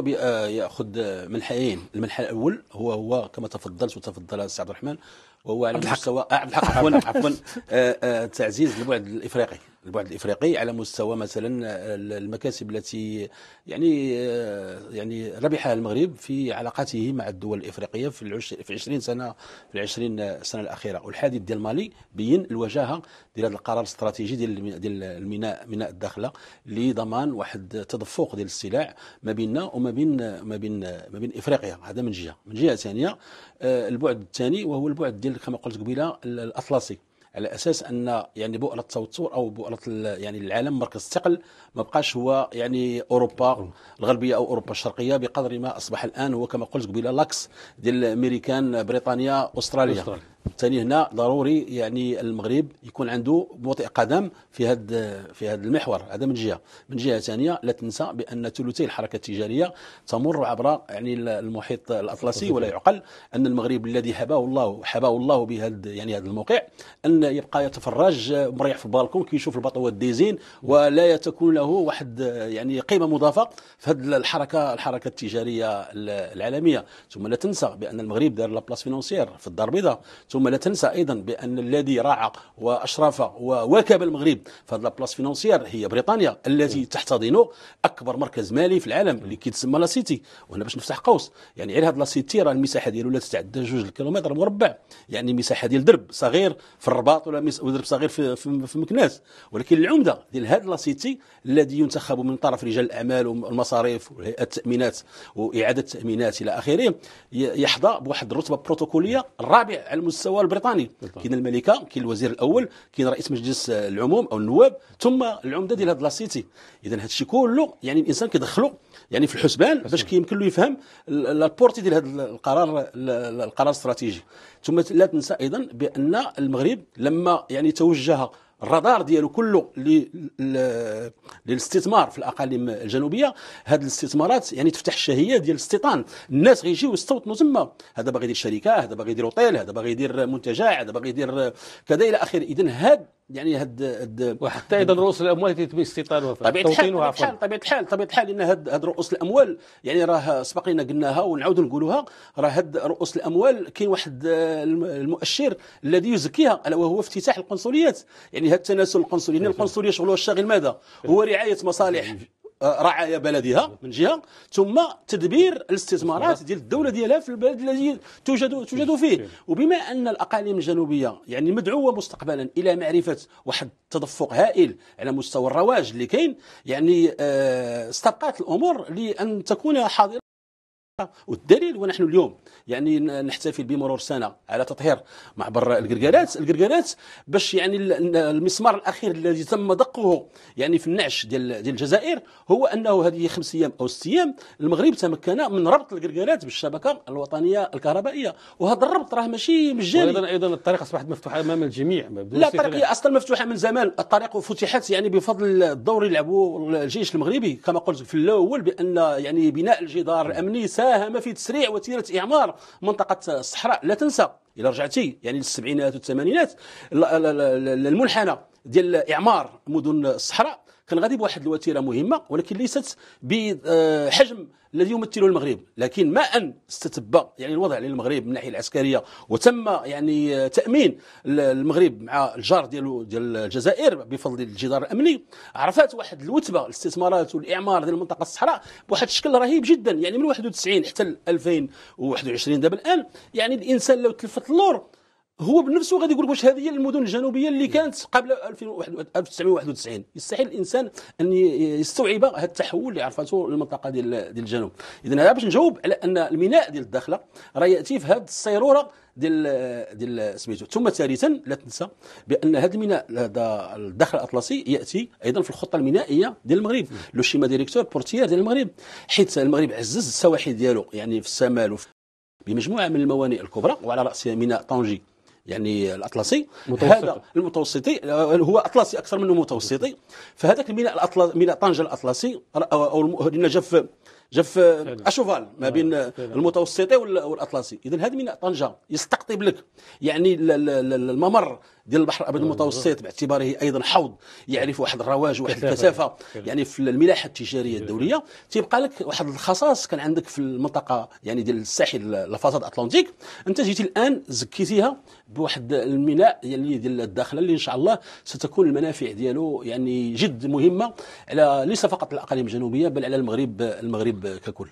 هو يأخذ منحيين المنحى الأول هو هو كما تفضلت وتفضل السي عبد الرحمن وهو على مستوى عبد الحق عفوا عفوا. تعزيز البعد الإفريقي البعد الإفريقي على مستوى مثلا المكاسب التي يعني يعني ربحها المغرب في علاقاته مع الدول الإفريقية في في 20 سنة في 20 سنة الأخيرة. والحادث ديال مالي بين الوجاهة ديال هذا القرار الاستراتيجي ديال ديال الميناء ميناء الداخلة لضمان واحد التدفق ديال السلع ما بيننا وما بين ما بين ما بين إفريقيا. هذا من جهة. من جهة ثانية آه، البعد الثاني وهو البعد ديال كما قلت قبيلة الأطلسي. على أساس أن يعني بؤره التوتر أو بؤره يعني العالم مركز الثقل ما بقاش هو يعني أوروبا الغربية أو أوروبا الشرقية بقدر ما أصبح الآن هو كما قلت قبيلة لاكس ديال أمريكان بريطانيا أستراليا. ثاني هنا ضروري يعني المغرب يكون عنده موطئ قدم في هذا في هذا المحور هذا من جهة. من جهة ثانية لا تنسى بأن ثلثي الحركة التجارية تمر عبر يعني المحيط الأطلسي ولا يعقل. أن المغرب الذي حباه الله حباه الله بهذا يعني هذا الموقع أن يبقى يتفرج مريح في البالكون كيشوف ال bateaux دايزين ولا تكون له واحد يعني قيمة مضافة في هذه الحركه الحركة التجارية العالمية. ثم لا تنسى بأن المغرب دار la place financière في الدار البيضاء. ثم لا تنسى أيضا بأن الذي راعى وأشرف وواكب المغرب في هذه ال place financière هي بريطانيا التي تحتضن أكبر مركز مالي في العالم اللي كيتسمى la City. وهنا باش نفتح قوس يعني غير هذه la City راه المساحة ديالو لا تتعدى جوج الكيلومتر مربع يعني مساحة ديال درب صغير في الرباط ولا درب صغير في في, في مكناس. ولكن العمدة ديال هذه la City الذي ينتخب من طرف رجال الأعمال والمصارف وهيئات التامينات وإعادة التأمينات إلى آخره يحظى بواحد الرتبة بروتوكولية الرابع على المستوى البريطاني. كاين الملكة كاين الوزير الأول كاين رئيس مجلس العموم أو النواب ثم العمدة ديال هذا لاسيتي اذا هذا الشيء كله يعني الإنسان كيدخلو يعني في الحسبان باش كيمكن له يفهم البورتي ديال هذا القرار القرار الاستراتيجي. ثم لا تنسى أيضا بأن المغرب لما يعني توجه الرادار ديالو كله للاستثمار في الأقاليم الجنوبية. هذه الاستثمارات يعني تفتح الشهية ديال الاستيطان. الناس غيجيو يستوطنوا تما هذا باغي يدير شركة هذا باغي يدير أوتيل هذا باغي يدير منتجع هذا باغي يدير كذا إلى آخره. اذا هذا يعني هاد هاد وحتى أيضا رؤوس الأموال يتم استيطانها طبيعة الحال طبيعة الحال طبيعة الحال طبيعة الحال إن هاد, هاد رؤوس الأموال يعني راه سبق لنا قلناها ونعاودوا نقولوها. راه هاد رؤوس الأموال كاين واحد المؤشر الذي يزكيها ألا وهو افتتاح القنصليات. يعني هاد التناسل القنصلي القنصليه شغلها الشاغل ماذا؟ هو رعاية مصالح رعايا بلدها من جهة ثم تدبير الاستثمارات ديال الدولة ديالها في البلد الذي توجد توجد فيه. وبما أن الأقاليم الجنوبية يعني مدعوة مستقبلا إلى معرفة واحد التدفق هائل على مستوى الرواج اللي كاين يعني آه، استبقات الأمور لأن تكون حاضرة. والدليل ونحن اليوم. يعني نحتفل بمرور سنة على تطهير معبر القرقارات القرقارات باش يعني المسمار الأخير الذي تم دقه يعني في النعش ديال ديال الجزائر هو أنه هذه خمس أيام أو ست أيام المغرب تمكن من ربط القرقارات بالشبكة الوطنية الكهربائية. وهذا الربط راه ماشي مجاني. وأيضا أيضا الطريق اصبحت مفتوحة أمام الجميع. لا الطريق هي أصلا مفتوحة من زمان. الطريق فتحت يعني بفضل الدور اللي لعبوا الجيش المغربي. كما قلت في الأول بأن يعني بناء الجدار الأمني ساهم في تسريع وتيرة إعمار منطقة الصحراء. لا تنسى إلى رجعتي يعني للسبعينات والثمانينات المنحنى ديال إعمار مدن الصحراء. كان غادي بواحد الوتيرة مهمة ولكن ليست بحجم الذي يمثله المغرب. لكن ما أن استتب يعني الوضع للمغرب من الناحية العسكرية وتم يعني تأمين المغرب مع الجار ديالو ديال الجزائر بفضل الجدار الأمني. عرفات واحد الوتبة الاستثمارات والإعمار ديال المنطقة الصحراء بواحد الشكل رهيب جدا. يعني من 91 حتى 2021 دابا الآن يعني الإنسان لو تلفت اللور هو بنفسه غادي يقول واش هذه هي المدن الجنوبية اللي كانت قبل 1991 يستحيل الإنسان أن يستوعب هذا التحول اللي عرفته المنطقة ديال ديال الجنوب. اذا هذا باش نجاوب على أن الميناء ديال الداخلة راه يأتي في هذه الصيرورة ديال ديال سميتو. ثم ثالثا لا تنسى بأن هذا الميناء الداخلة الأطلسي يأتي أيضا في الخطة المينائية ديال المغرب. le schéma directeur portuaire ديال المغرب. حيت المغرب عزز السواحل ديالو يعني في الشمال بمجموعة من الموانئ الكبرى وعلى رأسها ميناء طنجي. يعني الأطلسي متوسطي. هذا المتوسطي هو أطلسي أكثر منه متوسطي فهذاك الميناء الاطلسي ميناء طنجه الأطلسي أو النجف جا في اشوفال ما بين المتوسطي والأطلسي. اذا هذه من طنجة يستقطب لك. يعني الممر ديال البحر الأبيض المتوسط باعتباره أيضا حوض يعرف واحد الرواج واحد الكثافة. يعني في الملاحة التجارية الدولية تيبقى لك واحد الخصائص كان عندك في المنطقة يعني ديال الساحل الفاصاد الاطلنطيك أنت جيتي الآن زكيتيها بواحد الميناء يعني ديال الداخلة اللي إن شاء الله ستكون المنافع ديالو يعني جد مهمة على ليس فقط الأقاليم الجنوبية بل على المغرب المغرب ككل.